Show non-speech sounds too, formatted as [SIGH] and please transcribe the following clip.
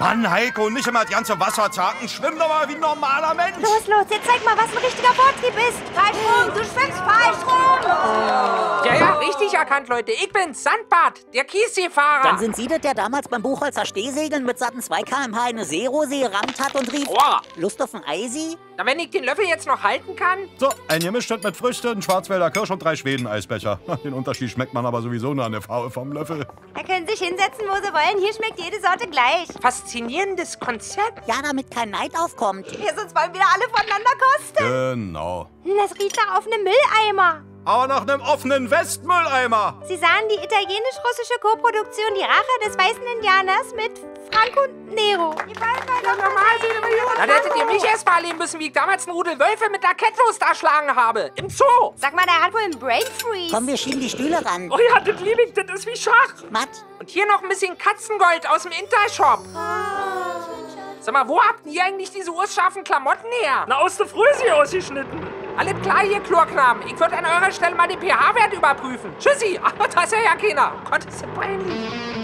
Mann, Heiko, nicht immer das ganze Wasser zacken. Schwimm doch mal wie ein normaler Mensch. Los, los, jetzt zeig mal, was ein richtiger Vortrieb ist. Falsch rum, du schwimmst falsch rum. Richtig erkannt, Leute. Ich bin's, Sandbad, der Kiesseefahrer. Dann sind Sie das, der damals beim Buchholzer Stehsegeln mit satten 2 km/h eine Seerose gerammt hat und rief, Boah. Lust auf ein Eisi? Na, wenn ich den Löffel jetzt noch halten kann? So, ein gemischtes mit Früchten, Schwarzwälder Kirsch und drei Schweden-Eisbecher. [LAUGHS] Den Unterschied schmeckt man aber sowieso nur an der Farbe vom Löffel. Da können Sie sich hinsetzen, wo Sie wollen. Hier schmeckt jede Sorte gleich. Faszinierendes Konzept. Ja, damit kein Neid aufkommt. Ja, sonst wollen wieder alle voneinander kosten. Genau. Das riecht nach offenem Mülleimer. Aber nach einem offenen Westmülleimer. Sie sahen die italienisch-russische Koproduktion Die Rache des weißen Indianers mit Franco Nero. Dann hättet ihr mich erst mal erleben müssen, wie ich damals einen Rudel Wölfe mit einer Kettwurst erschlagen habe. Im Zoo. Sag mal, der hat wohl einen Brain Freeze. Komm, wir schieben die Stühle ran. Oh ja, das liebe ich, das ist wie Schach. Matt, Und hier noch ein bisschen Katzengold aus dem Intershop. Sag mal, wo habt ihr eigentlich diese urscharfen Klamotten her? Na, aus der Frösi ausgeschnitten. Alles klar, ihr Chlorknaben. Ich würde an eurer Stelle mal den pH-Wert überprüfen. Tschüssi. Aber da ist ja ja keiner. Gott, ist das peinlich.